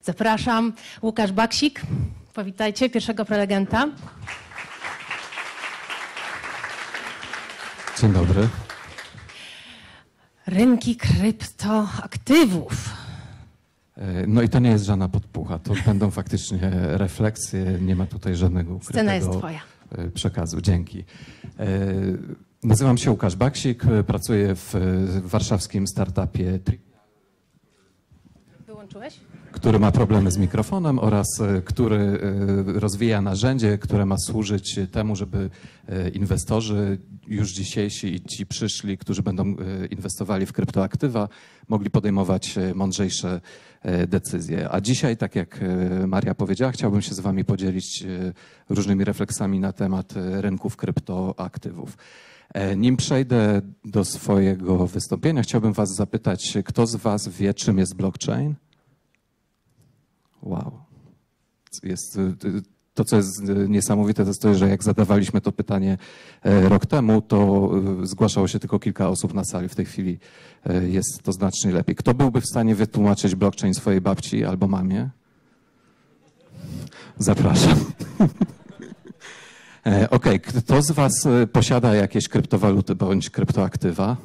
Zapraszam Łukasz Baksik. Powitajcie pierwszego prelegenta. Dzień dobry. Rynki kryptoaktywów. E, no i to nie jest żadna podpucha, to będą faktycznie refleksje, nie ma tutaj żadnego ukrytego twoja. e, przekazu. Dzięki. E, Nazywam się Łukasz Baksik, pracuję w warszawskim startupie Tri- Wyłączyłeś? który ma problemy z mikrofonem oraz który rozwija narzędzie, które ma służyć temu, żeby inwestorzy już dzisiejsi i ci przyszli, którzy będą e, inwestowali w kryptoaktywa, mogli podejmować e, mądrzejsze e, decyzje. A dzisiaj, tak jak Maria powiedziała, chciałbym się z Wami podzielić różnymi refleksami na temat rynków kryptoaktywów. Nim przejdę do swojego wystąpienia, chciałbym Was zapytać, kto z Was wie, czym jest blockchain? Wow. Jest, to, co jest y, niesamowite, to jest to, że jak zadawaliśmy to pytanie e, rok temu, to y, zgłaszało się tylko kilka osób na sali. W tej chwili e, jest to znacznie lepiej. Kto byłby w stanie wytłumaczyć blockchain swojej babci albo mamie? Zapraszam. E, Okej, kto z Was e, posiada jakieś kryptowaluty bądź kryptoaktywa?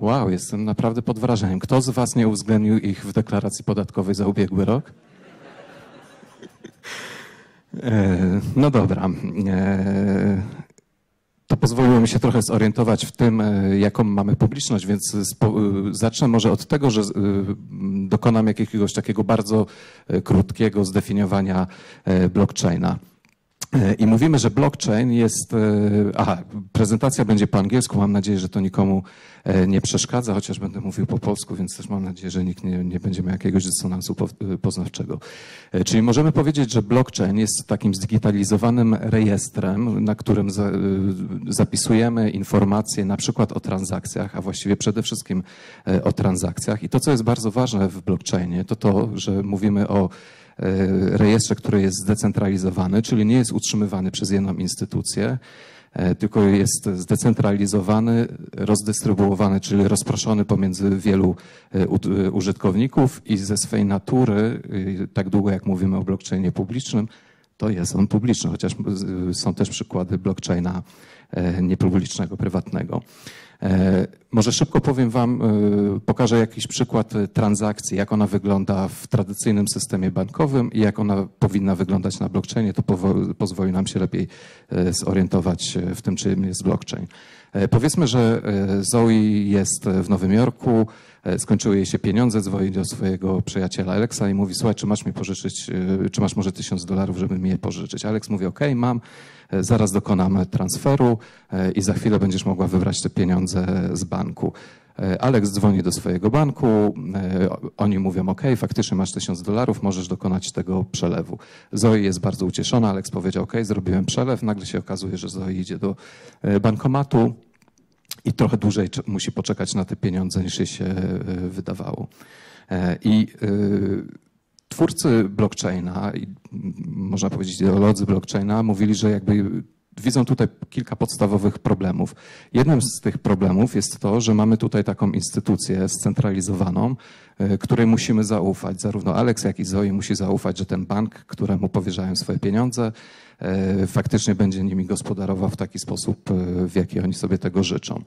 Wow, jestem naprawdę pod wrażeniem. Kto z Was nie uwzględnił ich w deklaracji podatkowej za ubiegły rok? E, No dobra. E, To pozwoliło mi się trochę zorientować w tym, e, jaką mamy publiczność, więc zacznę może od tego, że dokonam jakiegoś takiego bardzo krótkiego zdefiniowania blockchaina. I mówimy, że blockchain jest. e, Aha, prezentacja będzie po angielsku. Mam nadzieję, że to nikomu e, nie przeszkadza, chociaż będę mówił po polsku, więc też mam nadzieję, że nikt nie, nie będzie miał jakiegoś dysonansu e, poznawczego. Czyli możemy powiedzieć, że blockchain jest takim zdigitalizowanym rejestrem, na którym za, zapisujemy informacje na przykład o transakcjach, a właściwie przede wszystkim o transakcjach. I to, co jest bardzo ważne w blockchainie, to to, że mówimy o rejestrze, który jest zdecentralizowany, czyli nie jest utrzymywany przez jedną instytucję, e, tylko jest zdecentralizowany, rozdystrybuowany, czyli rozproszony pomiędzy wielu e, e, użytkowników i ze swej natury, e, tak długo jak mówimy o blockchainie publicznym, to jest on publiczny, chociaż e, są też przykłady blockchaina e, niepublicznego, prywatnego. E, Może szybko powiem Wam, e, pokażę jakiś przykład e, transakcji, jak ona wygląda w tradycyjnym systemie bankowym i jak ona powinna wyglądać na blockchainie. To pozwoli nam się lepiej zorientować w tym, czym jest blockchain. Powiedzmy, że Zoe jest w Nowym Jorku, skończyły jej się pieniądze, dzwoni do swojego przyjaciela Alexa i mówi, słuchaj, czy masz mi pożyczyć, e, czy masz może tysiąc dolarów, żeby mi je pożyczyć? Alex mówi, okej, mam, e, zaraz dokonamy transferu e, i za chwilę będziesz mogła wybrać te pieniądze z banku. E, Alex dzwoni do swojego banku, e, oni mówią, ok, faktycznie masz tysiąc dolarów, możesz dokonać tego przelewu. Zoe jest bardzo ucieszona, Alex powiedział, ok, zrobiłem przelew, nagle się okazuje, że Zoe idzie do e, bankomatu i trochę dłużej musi poczekać na te pieniądze niż jej się e, wydawało. E, I e, twórcy blockchaina, i, można powiedzieć ideolodzy blockchaina, mówili, że jakby widzą tutaj kilka podstawowych problemów. Jednym z tych problemów jest to, że mamy tutaj taką instytucję scentralizowaną, e, której musimy zaufać. Zarówno Alex, jak i Zoe musi zaufać, że ten bank, któremu powierzają swoje pieniądze, e, faktycznie będzie nimi gospodarował w taki sposób, e, w jaki oni sobie tego życzą.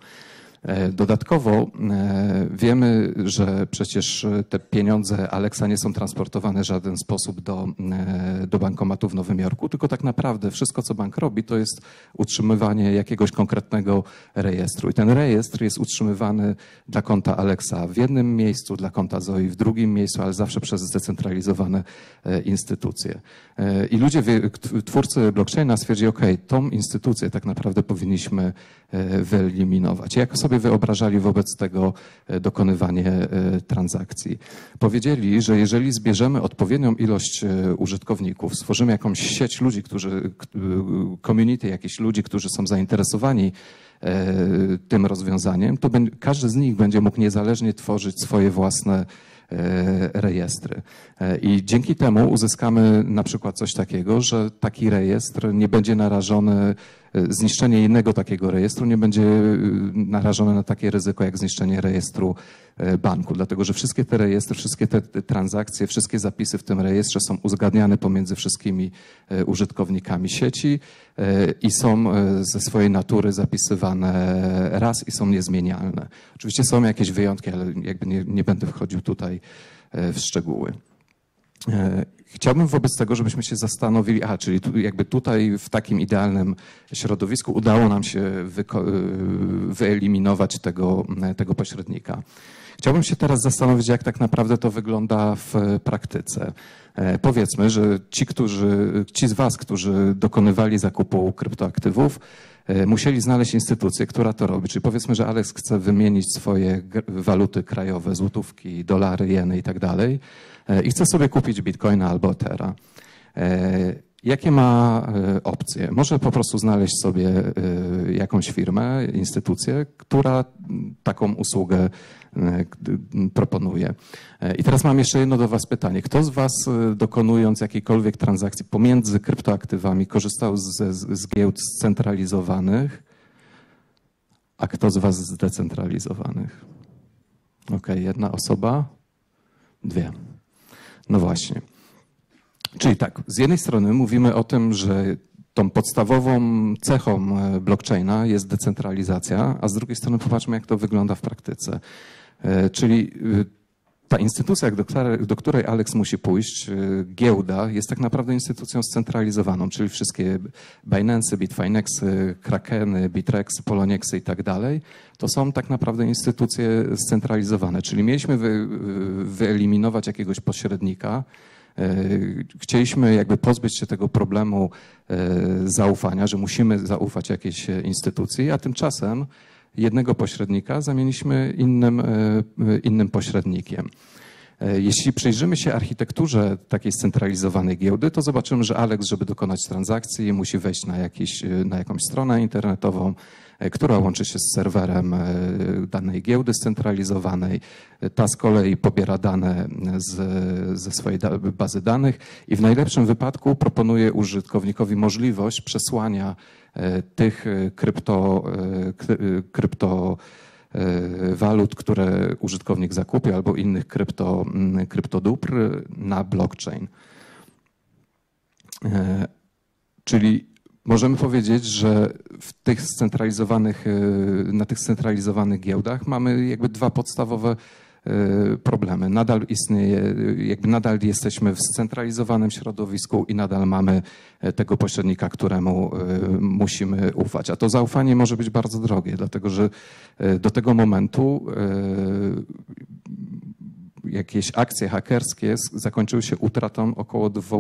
E, Dodatkowo e, wiemy, że przecież te pieniądze Alexa nie są transportowane w żaden sposób do, e, do bankomatu w Nowym Jorku, tylko tak naprawdę wszystko, co bank robi, to jest utrzymywanie jakiegoś konkretnego rejestru. I ten rejestr jest utrzymywany dla konta Alexa w jednym miejscu, dla konta Zoe w drugim miejscu, ale zawsze przez zdecentralizowane instytucje. I ludzie, twórcy blockchaina stwierdzili, OK, tą instytucję tak naprawdę powinniśmy wyeliminować. Jak sobie wyobrażali wobec tego e, dokonywanie e, transakcji? Powiedzieli, że jeżeli zbierzemy odpowiednią ilość e, użytkowników, stworzymy jakąś sieć ludzi, którzy, community jakichś ludzi, którzy są zainteresowani tym rozwiązaniem, to każdy z nich będzie mógł niezależnie tworzyć swoje własne rejestry. I dzięki temu uzyskamy na przykład coś takiego, że taki rejestr nie będzie narażony zniszczenie innego takiego rejestru nie będzie narażone na takie ryzyko jak zniszczenie rejestru banku, dlatego że wszystkie te rejestry, wszystkie te transakcje, wszystkie zapisy w tym rejestrze są uzgadniane pomiędzy wszystkimi użytkownikami sieci i są ze swojej natury zapisywane raz i są niezmienialne. Oczywiście są jakieś wyjątki, ale jakby nie, nie będę wchodził tutaj w szczegóły. Chciałbym wobec tego, żebyśmy się zastanowili, a czyli tu, jakby tutaj w takim idealnym środowisku udało nam się wyeliminować tego, tego pośrednika. Chciałbym się teraz zastanowić, jak tak naprawdę to wygląda w praktyce. Powiedzmy, że ci, którzy, ci z Was, którzy dokonywali zakupu kryptoaktywów, musieli znaleźć instytucję, która to robi. Czyli powiedzmy, że Alex chce wymienić swoje waluty krajowe, złotówki, dolary, jeny i tak dalej i chce sobie kupić bitcoina albo ethera. Jakie ma opcje? Może po prostu znaleźć sobie jakąś firmę, instytucję, która taką usługę proponuje. I teraz mam jeszcze jedno do Was pytanie. Kto z Was dokonując jakiejkolwiek transakcji pomiędzy kryptoaktywami korzystał z, z giełd scentralizowanych, a kto z Was zdecentralizowanych? Ok, jedna osoba, dwie. No właśnie. Czyli tak, z jednej strony mówimy o tym, że tą podstawową cechą blockchaina jest decentralizacja, a z drugiej strony popatrzmy, jak to wygląda w praktyce. Czyli ta instytucja, do której, Alex musi pójść, giełda, jest tak naprawdę instytucją scentralizowaną, czyli wszystkie Binance, Bitfinexy, Krakeny, Bitrexy, Poloniexy i tak dalej, to są tak naprawdę instytucje scentralizowane. Czyli mieliśmy wy, wyeliminować jakiegoś pośrednika, Chcieliśmy jakby pozbyć się tego problemu zaufania, że musimy zaufać jakiejś instytucji, a tymczasem jednego pośrednika zamieniliśmy innym, innym pośrednikiem. Jeśli przyjrzymy się architekturze takiej scentralizowanej giełdy, to zobaczymy, że Alex, żeby dokonać transakcji, musi wejść na, jakiś, na jakąś stronę internetową, która łączy się z serwerem danej giełdy scentralizowanej. Ta z kolei pobiera dane z, ze swojej bazy danych i w najlepszym wypadku proponuje użytkownikowi możliwość przesłania tych krypto, krypto walut, które użytkownik zakupi, albo innych krypto, kryptodóbr na blockchain. Czyli możemy powiedzieć, że w tych scentralizowanych, na tych scentralizowanych giełdach mamy jakby dwa podstawowe problemy. Nadal istnieje, jakby nadal jesteśmy w scentralizowanym środowisku i nadal mamy tego pośrednika, któremu musimy ufać. A to zaufanie może być bardzo drogie, dlatego że do tego momentu jakieś akcje hakerskie zakończyły się utratą około 2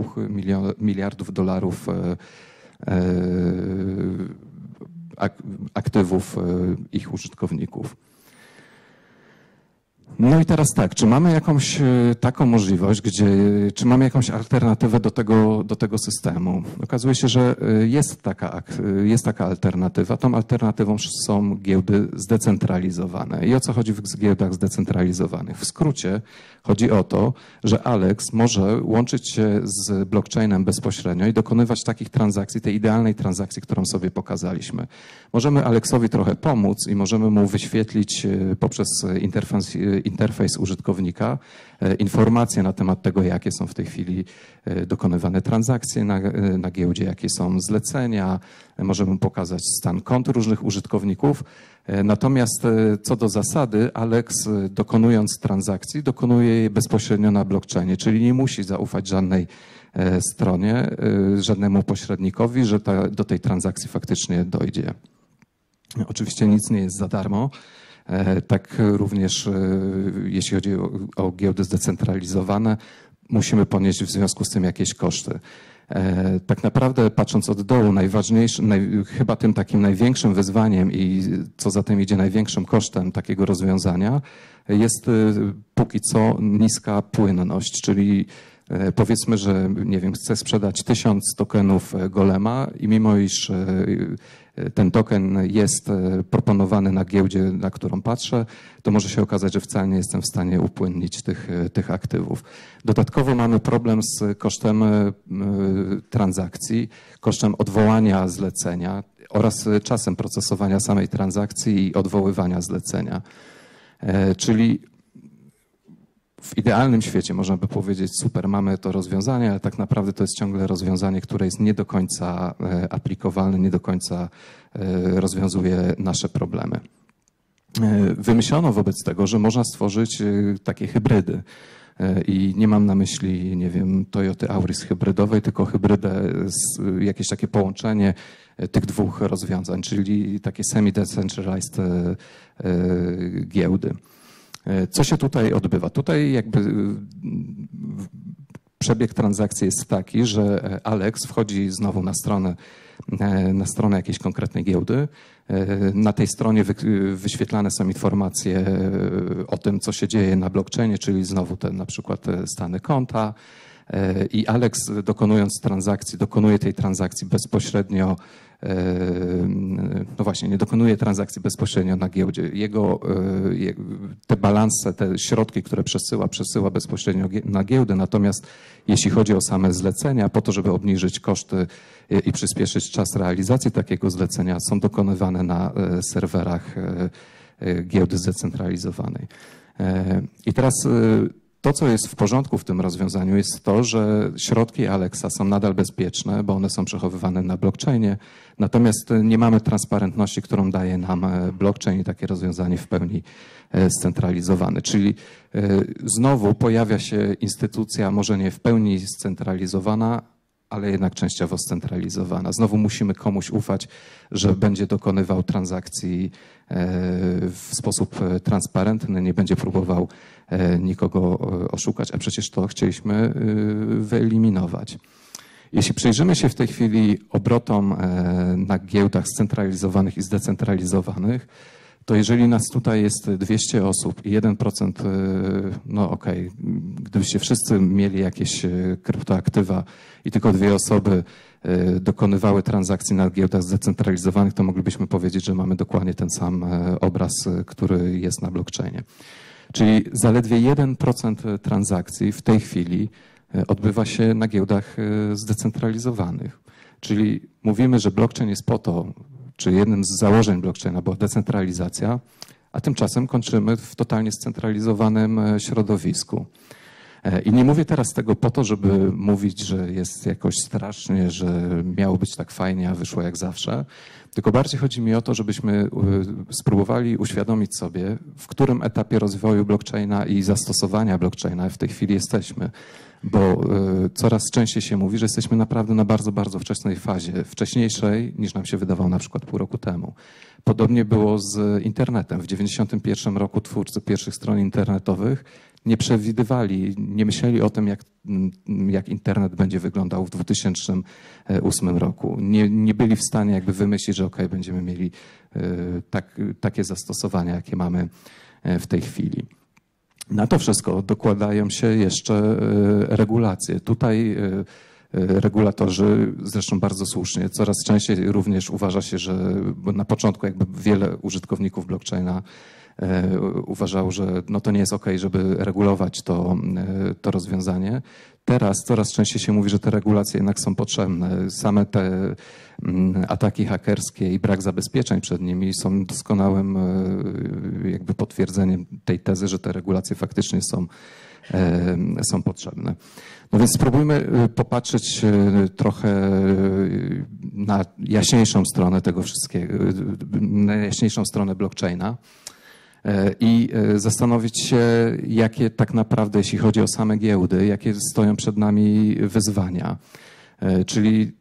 miliardów dolarów aktywów ich użytkowników. No i teraz tak, czy mamy jakąś taką możliwość, gdzie, czy mamy jakąś alternatywę do tego, do tego systemu? Okazuje się, że jest taka, jest taka alternatywa. Tą alternatywą są giełdy zdecentralizowane. I o co chodzi w giełdach zdecentralizowanych? W skrócie chodzi o to, że Alex może łączyć się z blockchainem bezpośrednio i dokonywać takich transakcji, tej idealnej transakcji, którą sobie pokazaliśmy. Możemy Alexowi trochę pomóc i możemy mu wyświetlić poprzez interfejs interfejs użytkownika, informacje na temat tego, jakie są w tej chwili dokonywane transakcje na, na giełdzie, jakie są zlecenia. Możemy pokazać stan kont różnych użytkowników. Natomiast co do zasady, Alex dokonując transakcji, dokonuje jej bezpośrednio na blockchainie, czyli nie musi zaufać żadnej stronie, żadnemu pośrednikowi, że ta, do tej transakcji faktycznie dojdzie. Oczywiście nic nie jest za darmo. Tak również jeśli chodzi o, giełdy zdecentralizowane, musimy ponieść w związku z tym jakieś koszty. Tak naprawdę patrząc od dołu, najważniejszym, naj, chyba tym takim największym wyzwaniem i co za tym idzie największym kosztem takiego rozwiązania jest póki co niska płynność, czyli E, Powiedzmy, że nie wiem, chcę sprzedać tysiąc tokenów e, Golema i mimo iż e, e, ten token jest e, proponowany na giełdzie, na którą patrzę, to może się okazać, że wcale nie jestem w stanie upłynnić tych, e, tych aktywów. Dodatkowo mamy problem z kosztem e, transakcji, kosztem odwołania zlecenia oraz e, czasem procesowania samej transakcji i odwoływania zlecenia. E, Czyli w idealnym świecie można by powiedzieć, super, mamy to rozwiązanie, ale tak naprawdę to jest ciągle rozwiązanie, które jest nie do końca e, aplikowalne, nie do końca e, rozwiązuje nasze problemy. E, Wymyślono wobec tego, że można stworzyć takie hybrydy. I nie mam na myśli, nie wiem, Toyota Auris hybrydowej, tylko hybrydę, jakieś takie połączenie tych dwóch rozwiązań, czyli takie semi-decentralized giełdy. E, Co się tutaj odbywa? Tutaj jakby w- przebieg transakcji jest taki, że e, Alex wchodzi znowu na stronę, e, na stronę jakiejś konkretnej giełdy. E, Na tej stronie wy- wyświetlane są informacje e, o tym, co się dzieje na blockchainie, czyli znowu te na przykład e, stany konta. E, I Alex dokonując transakcji, dokonuje tej transakcji bezpośrednio e, no właśnie, nie dokonuje transakcji bezpośrednio na giełdzie. Jego, e, te balanse, te środki, które przesyła, przesyła bezpośrednio na giełdę. Natomiast jeśli chodzi o same zlecenia, po to, żeby obniżyć koszty i- przyspieszyć czas realizacji takiego zlecenia, są dokonywane na serwerach giełdy zdecentralizowanej. I teraz to, co jest w porządku w tym rozwiązaniu, jest to, że środki Alexa są nadal bezpieczne, bo one są przechowywane na blockchainie, natomiast nie mamy transparentności, którą daje nam e, blockchain i takie rozwiązanie w pełni e, scentralizowane. Czyli e, znowu pojawia się instytucja, może nie w pełni scentralizowana, ale jednak częściowo scentralizowana. Znowu musimy komuś ufać, że będzie dokonywał transakcji e, w sposób e, transparentny, nie będzie próbował e, nikogo oszukać, a przecież to chcieliśmy wyeliminować. Jeśli przyjrzymy się w tej chwili obrotom na giełdach scentralizowanych i zdecentralizowanych, to jeżeli nas tutaj jest 200 osób i 1%, e, no okej, gdybyście wszyscy mieli jakieś e, kryptoaktywa i tylko dwie osoby e, dokonywały transakcji na giełdach zdecentralizowanych, to moglibyśmy powiedzieć, że mamy dokładnie ten sam obraz, który jest na blockchainie. Czyli zaledwie 1% transakcji w tej chwili odbywa się na giełdach zdecentralizowanych. Czyli mówimy, że blockchain jest po to, czy jednym z założeń blockchaina była decentralizacja, a tymczasem kończymy w totalnie scentralizowanym e, środowisku. E, I nie mówię teraz tego po to, żeby mówić, że jest jakoś strasznie, że miało być tak fajnie, a wyszło jak zawsze. Tylko bardziej chodzi mi o to, żebyśmy e, spróbowali uświadomić sobie, w którym etapie rozwoju blockchaina i zastosowania blockchaina w tej chwili jesteśmy. Bo e, coraz częściej się mówi, że jesteśmy naprawdę na bardzo, bardzo wczesnej fazie, wcześniejszej niż nam się wydawało na przykład pół roku temu. Podobnie było z internetem. W 1991 roku twórcy pierwszych stron internetowych nie przewidywali, nie myśleli o tym, jak, mm, jak internet będzie wyglądał w 2008 roku. Nie, nie byli w stanie jakby wymyślić, że ok, będziemy mieli e, tak, takie zastosowania, jakie mamy e, w tej chwili. Na to wszystko dokładają się jeszcze e, regulacje. Tutaj e, e, regulatorzy, zresztą bardzo słusznie, coraz częściej również uważa się, że na początku jakby wiele użytkowników blockchaina e, uważało, że no to nie jest ok, żeby regulować to, e, to rozwiązanie. Teraz coraz częściej się mówi, że te regulacje jednak są potrzebne. Same te mm, ataki hakerskie i brak zabezpieczeń przed nimi są doskonałym e, jakby potwierdzeniem tej tezy, że te regulacje faktycznie są, są potrzebne. No więc spróbujmy popatrzeć trochę na jaśniejszą stronę tego wszystkiego, na jaśniejszą stronę blockchaina i e, zastanowić się, jakie tak naprawdę, jeśli chodzi o same giełdy, jakie stoją przed nami wyzwania. E, Czyli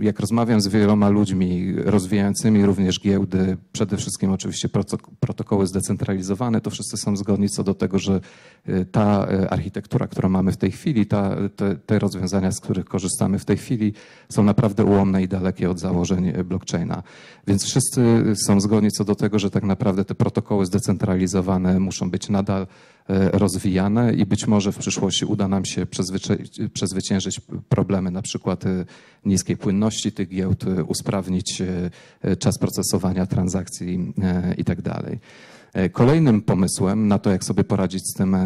jak rozmawiam z wieloma ludźmi rozwijającymi również giełdy, przede wszystkim oczywiście proto- protokoły zdecentralizowane, to wszyscy są zgodni co do tego, że y, ta y, architektura, którą mamy w tej chwili, ta, te, te rozwiązania, z których korzystamy w tej chwili, są naprawdę ułomne i dalekie od założeń y, blockchaina. Więc wszyscy są zgodni co do tego, że tak naprawdę te protokoły zdecentralizowane muszą być nadal rozwijane i być może w przyszłości uda nam się przezwycię- przezwyciężyć problemy na przykład niskiej płynności tych giełd, e, usprawnić e, e, czas procesowania transakcji e, i tak Kolejnym pomysłem na to, jak sobie poradzić z tym,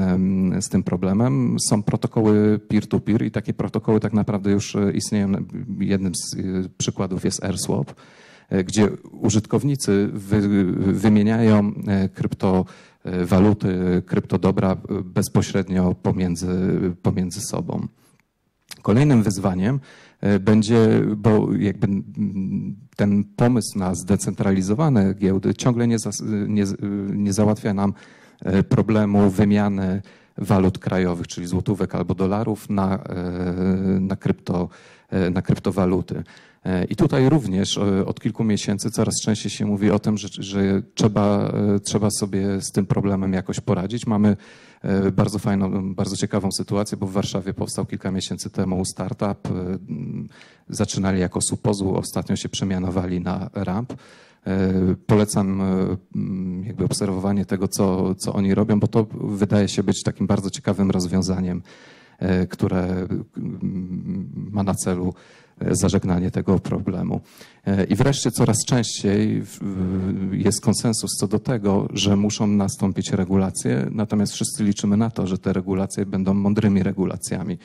z tym problemem, są protokoły peer-to-peer i takie protokoły tak naprawdę już istnieją. Jednym z przykładów jest AirSwap, gdzie użytkownicy wy, wymieniają kryptowaluty, kryptodobra bezpośrednio pomiędzy, pomiędzy sobą. Kolejnym wyzwaniem e, będzie, bo jakby mm, ten pomysł na zdecentralizowane giełdy ciągle nie, zas- nie, nie załatwia nam e, problemu wymiany walut krajowych, czyli złotówek albo dolarów na, e, na, krypto, na kryptowaluty. E, I tutaj również e, od kilku miesięcy coraz częściej się mówi o tym, że, że trzeba, e, trzeba sobie z tym problemem jakoś poradzić. Mamy bardzo fajną, bardzo ciekawą sytuację, bo w Warszawie powstał kilka miesięcy temu startup. Zaczynali jako Supozu, ostatnio się przemianowali na Ramp. Polecam jakby obserwowanie tego, co, co oni robią, bo to wydaje się być takim bardzo ciekawym rozwiązaniem, które ma na celu zażegnanie tego problemu. E, I wreszcie coraz częściej jest konsensus co do tego, że muszą nastąpić regulacje, natomiast wszyscy liczymy na to, że te regulacje będą mądrymi regulacjami.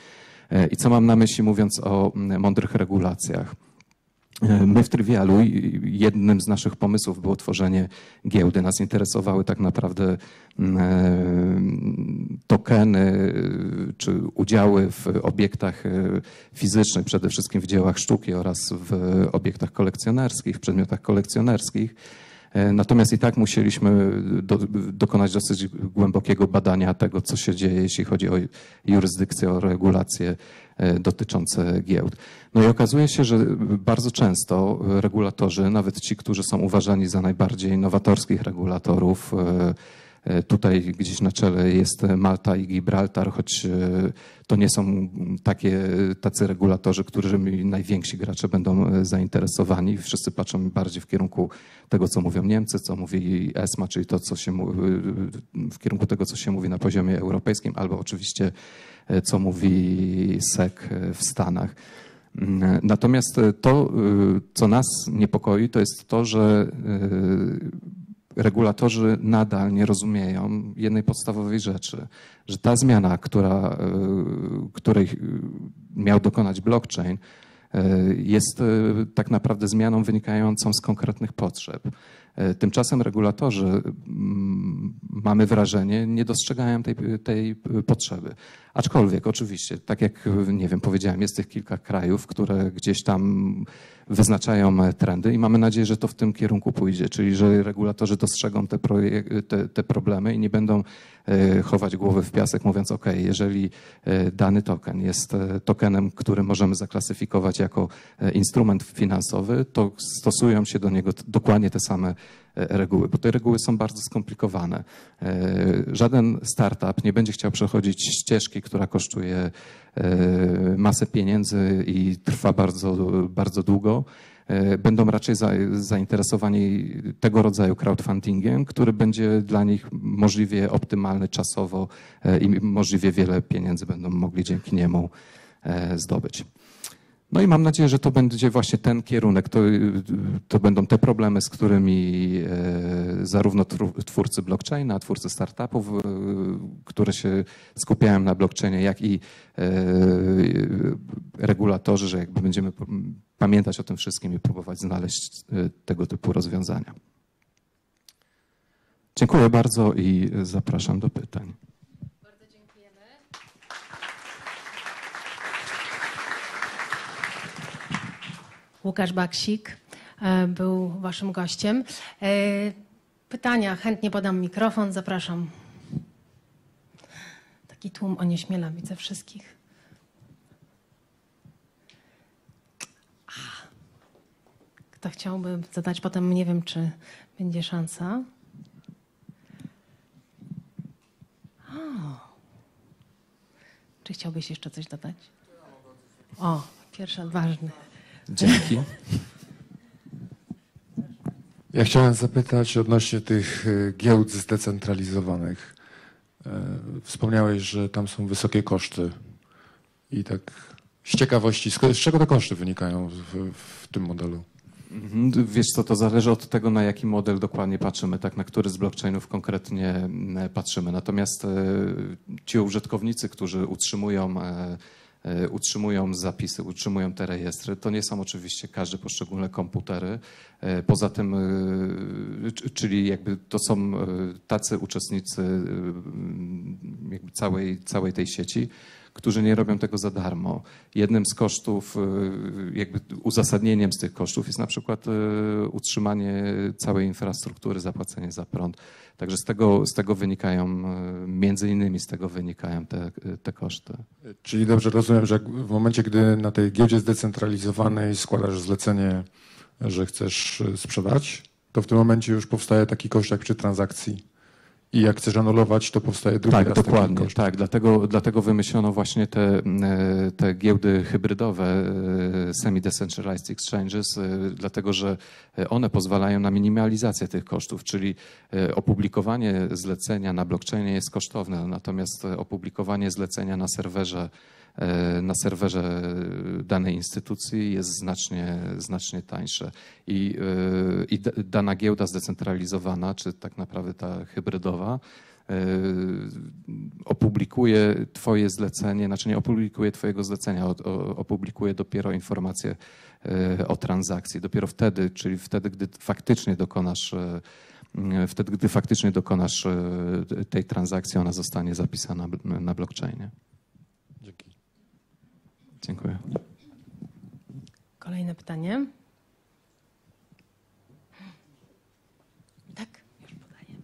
E, I co mam na myśli mówiąc o mądrych regulacjach? E, My w Trywialu jednym z naszych pomysłów było tworzenie giełdy. Nas interesowały tak naprawdę mm, e, tokeny e, czy udziały w obiektach fizycznych, przede wszystkim w dziełach sztuki oraz w obiektach kolekcjonerskich, w przedmiotach kolekcjonerskich. Natomiast i tak musieliśmy do, dokonać dosyć głębokiego badania tego, co się dzieje, jeśli chodzi o jurysdykcję, o regulacje e, dotyczące giełd. No i okazuje się, że bardzo często regulatorzy, nawet ci, którzy są uważani za najbardziej nowatorskich regulatorów, e, e, Tutaj gdzieś na czele jest Malta i Gibraltar, choć e, to nie są takie, tacy regulatorzy, którymi najwięksi gracze będą e, zainteresowani. Wszyscy patrzą bardziej w kierunku tego, co mówią Niemcy, co mówi ESMA, czyli to, co się w kierunku tego, co się mówi na poziomie europejskim, albo oczywiście e, co mówi SEC w Stanach. Mm, Natomiast e, to, co nas niepokoi, to jest to, że regulatorzy nadal nie rozumieją jednej podstawowej rzeczy, że ta zmiana, która, y, której y, miał dokonać blockchain, y, jest tak naprawdę zmianą wynikającą z konkretnych potrzeb. Tymczasem regulatorzy, mm, mamy wrażenie, nie dostrzegają tej, tej potrzeby. Aczkolwiek oczywiście, tak jak nie wiem, powiedziałem, jest tych kilka krajów, które gdzieś tam wyznaczają e, trendy i mamy nadzieję, że to w tym kierunku pójdzie, czyli że regulatorzy dostrzegą te, te, te problemy i nie będą e, chować głowy w piasek, mówiąc, OK, jeżeli e, dany token jest tokenem, który możemy zaklasyfikować jako instrument finansowy, to stosują się do niego dokładnie te same reguły, bo te reguły są bardzo skomplikowane. Żaden startup nie będzie chciał przechodzić ścieżki, która kosztuje masę pieniędzy i trwa bardzo, bardzo długo. E, Będą raczej za, zainteresowani tego rodzaju crowdfundingiem, który będzie dla nich możliwie optymalny czasowo e, i możliwie wiele pieniędzy będą mogli dzięki niemu e, zdobyć. No i mam nadzieję, że to będzie właśnie ten kierunek, to, to będą te problemy, z którymi zarówno twórcy blockchaina, twórcy startupów, które się skupiają na blockchainie, jak i regulatorzy, że jakby będziemy pamiętać o tym wszystkim i próbować znaleźć e, tego typu rozwiązania. Dziękuję bardzo i zapraszam do pytań. Bardzo dziękujemy. Łukasz Baksik e, był waszym gościem. Pytania, chętnie podam mikrofon, zapraszam. Taki tłum onieśmiela, widzę wszystkich. Kto chciałby zadać potem, nie wiem, czy będzie szansa. O. Czy chciałbyś jeszcze coś dodać? O, pierwszy odważny. Dzięki. Ja chciałem zapytać odnośnie tych y, giełd zdecentralizowanych. E, Wspomniałeś, że tam są wysokie koszty. I tak z ciekawości, z czego te koszty wynikają w, w tym modelu? Mhm, Wiesz co, to zależy od tego, na jaki model dokładnie patrzymy, tak, na który z blockchainów konkretnie mm, patrzymy. Natomiast e, ci użytkownicy, którzy utrzymują, e, e, utrzymują zapisy, utrzymują te rejestry, to nie są oczywiście każde poszczególne komputery. E, Poza tym, e, czyli jakby to są e, tacy uczestnicy e, całej, całej tej sieci, którzy nie robią tego za darmo. Jednym z kosztów, y, jakby uzasadnieniem z tych kosztów jest na przykład y, utrzymanie całej infrastruktury, zapłacenie za prąd. Także z tego, z tego wynikają, y, między innymi z tego wynikają te, te koszty. Czyli dobrze rozumiem, że w momencie, gdy na tej giełdzie zdecentralizowanej składasz zlecenie, że chcesz sprzedać, to w tym momencie już powstaje taki koszt jak przy transakcji. I jak chcesz anulować, to powstaje drugi Tak, dokładnie. Tak, dlatego, dlatego wymyślono właśnie te, e, te giełdy hybrydowe, e, semi-decentralized exchanges, e, dlatego że one pozwalają na minimalizację tych kosztów, czyli opublikowanie zlecenia na blockchainie jest kosztowne, natomiast opublikowanie zlecenia na serwerze na serwerze danej instytucji jest znacznie, znacznie tańsze. I, e, i da- dana giełda zdecentralizowana, czy tak naprawdę ta hybrydowa, e, opublikuje Twoje zlecenie, znaczy nie opublikuje Twojego zlecenia, opublikuje dopiero informacje e, o transakcji. Dopiero wtedy, czyli wtedy, gdy faktycznie dokonasz, e, wtedy, gdy faktycznie dokonasz e, tej transakcji, ona zostanie zapisana na blockchainie. Dzięki. Dziękuję. Kolejne pytanie. Tak, już podaję.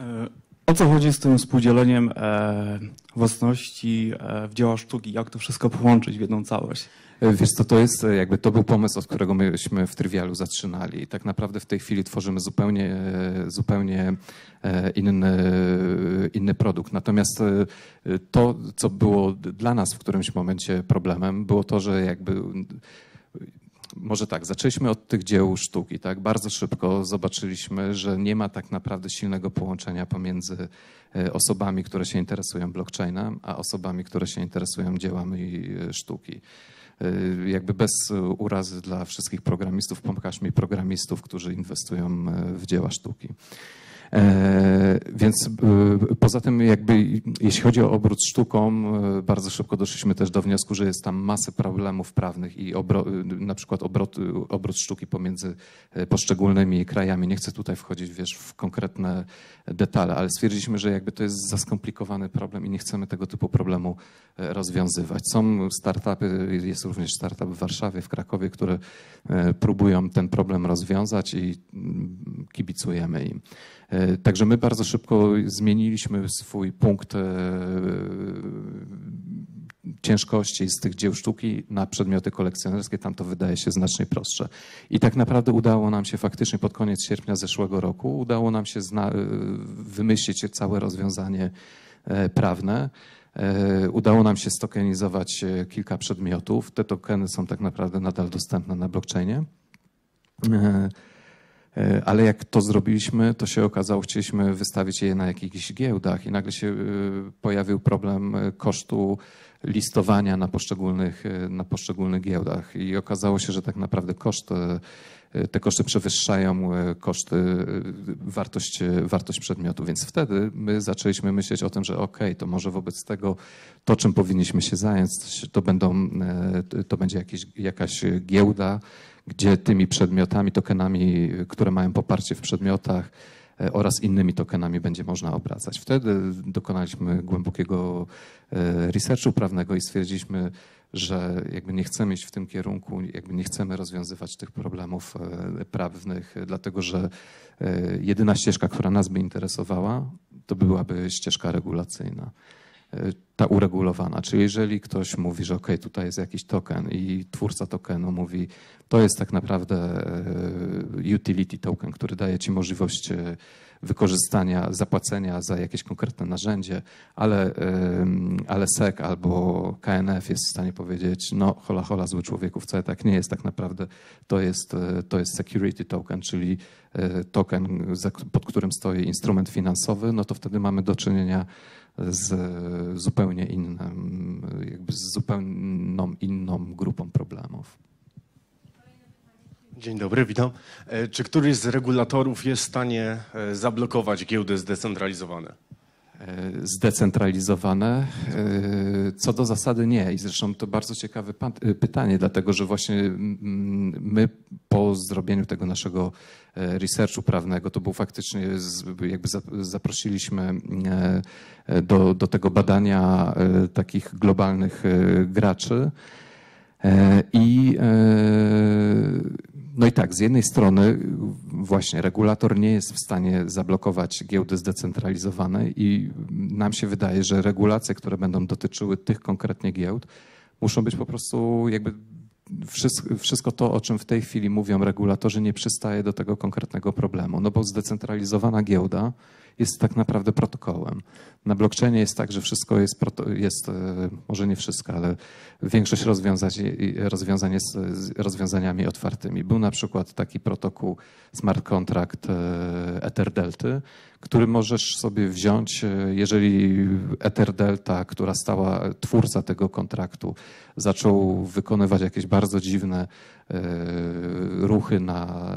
E, O co chodzi z tym współdzieleniem e, własności e, w dzieła sztuki? Jak to wszystko połączyć w jedną całość? E, Wiesz co, to jest e, jakby, to był pomysł, od którego myśmy w Trywialu zaczynali. I tak naprawdę w tej chwili tworzymy zupełnie, e, zupełnie inny, inny produkt. Natomiast to, co było dla nas w którymś momencie problemem, było to, że jakby może tak, zaczęliśmy od tych dzieł sztuki, tak? Bardzo szybko zobaczyliśmy, że nie ma tak naprawdę silnego połączenia pomiędzy osobami, które się interesują blockchainem, a osobami, które się interesują dziełami sztuki. E, Jakby bez e, urazy dla wszystkich programistów, pokaż mi programistów, którzy inwestują e, w dzieła sztuki. E, więc e, poza tym, jakby jeśli chodzi o obrót sztuką, e, bardzo szybko doszliśmy też do wniosku, że jest tam masę problemów prawnych i obro, na przykład obrot, obrót sztuki pomiędzy poszczególnymi krajami. Nie chcę tutaj wchodzić wiesz, w konkretne detale, ale stwierdziliśmy, że jakby to jest za skomplikowany problem i nie chcemy tego typu problemu rozwiązywać. Są startupy, jest również startup w Warszawie, w Krakowie, które próbują ten problem rozwiązać i mm, kibicujemy im. E, Także my bardzo szybko zmieniliśmy swój punkt e, ciężkości z tych dzieł sztuki na przedmioty kolekcjonerskie. Tam to wydaje się znacznie prostsze. I tak naprawdę udało nam się faktycznie pod koniec sierpnia zeszłego roku, udało nam się e, wymyślić całe rozwiązanie prawne. Udało nam się stokenizować kilka przedmiotów. Te tokeny są tak naprawdę nadal dostępne na blockchainie. E, Ale jak to zrobiliśmy, to się okazało, chcieliśmy wystawić je na jakichś giełdach i nagle się e, pojawił problem e, kosztu listowania na poszczególnych, na poszczególnych giełdach. I okazało się, że tak naprawdę koszt, te koszty przewyższają e, koszty, e, wartość, e, wartość przedmiotu, więc wtedy my zaczęliśmy myśleć o tym, że okej, to może wobec tego to, czym powinniśmy się zająć, to, będą, to będzie jakieś, jakaś giełda, gdzie tymi przedmiotami, tokenami, które mają poparcie w przedmiotach oraz innymi tokenami będzie można obracać. Wtedy dokonaliśmy głębokiego e, researchu prawnego i stwierdziliśmy, że jakby nie chcemy iść w tym kierunku, jakby nie chcemy rozwiązywać tych problemów e, prawnych, e, dlatego że e, jedyna ścieżka, która nas by interesowała, to byłaby ścieżka regulacyjna. Ta uregulowana. Czyli jeżeli ktoś mówi, że ok, tutaj jest jakiś token i twórca tokenu mówi, to jest tak naprawdę e, utility token, który daje ci możliwość e, wykorzystania, zapłacenia za jakieś konkretne narzędzie, ale, ale SEC albo KNF jest w stanie powiedzieć, no hola hola zły człowieku, wcale tak nie jest, tak naprawdę to jest, e, to jest security token, czyli e, token, pod którym stoi instrument finansowy, no to wtedy mamy do czynienia z zupełnie innym, jakby z zupełną inną grupą problemów. Dzień dobry, witam. E, Czy któryś z regulatorów jest w stanie e, zablokować giełdy zdecentralizowane? E, Zdecentralizowane. Co do zasady nie. I zresztą to bardzo ciekawe pytanie, dlatego że właśnie my po zrobieniu tego naszego researchu prawnego, to był faktycznie, jakby za- zaprosiliśmy do, do tego badania takich globalnych graczy. I, no i tak, z jednej strony właśnie regulator nie jest w stanie zablokować giełdy zdecentralizowanej i nam się wydaje, że regulacje, które będą dotyczyły tych konkretnie giełd, muszą być po prostu jakby wszystko, to, o czym w tej chwili mówią regulatorzy, nie przystaje do tego konkretnego problemu. No bo zdecentralizowana giełda jest tak naprawdę protokołem. Na blockchainie jest tak, że wszystko jest, jest e, może nie wszystko, ale większość rozwiązań, rozwiązań jest z rozwiązaniami otwartymi. Był na przykład taki protokół smart contract e, EtherDelty, który możesz sobie wziąć, e, jeżeli EtherDelta, która stała, twórca tego kontraktu, zaczął wykonywać jakieś bardzo dziwne e, ruchy na,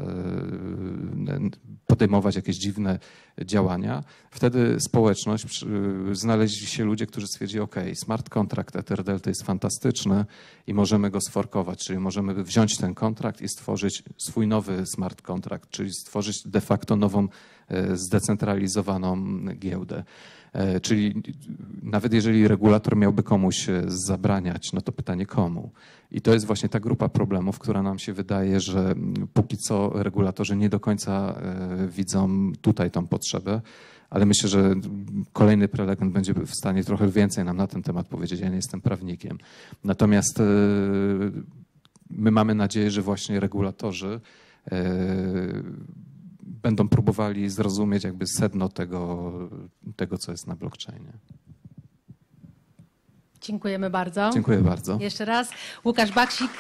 e, podejmować jakieś dziwne działania, wtedy społeczność, przy- znaleźli się ludzie, którzy stwierdzili, ok, smart contract EtherDelta jest fantastyczny i możemy go sforkować, czyli możemy wziąć ten kontrakt i stworzyć swój nowy smart contract, czyli stworzyć de facto nową e, zdecentralizowaną giełdę. E, Czyli nawet jeżeli regulator miałby komuś e, zabraniać, no to pytanie komu? I to jest właśnie ta grupa problemów, która nam się wydaje, że póki co regulatorzy nie do końca e, widzą tutaj tą potrzebę, ale myślę, że kolejny prelegent będzie w stanie trochę więcej nam na ten temat powiedzieć. Ja nie jestem prawnikiem. Natomiast my mamy nadzieję, że właśnie regulatorzy będą próbowali zrozumieć jakby sedno tego, tego co jest na blockchainie. Dziękujemy bardzo. Dziękuję bardzo. Jeszcze raz Łukasz Baksik,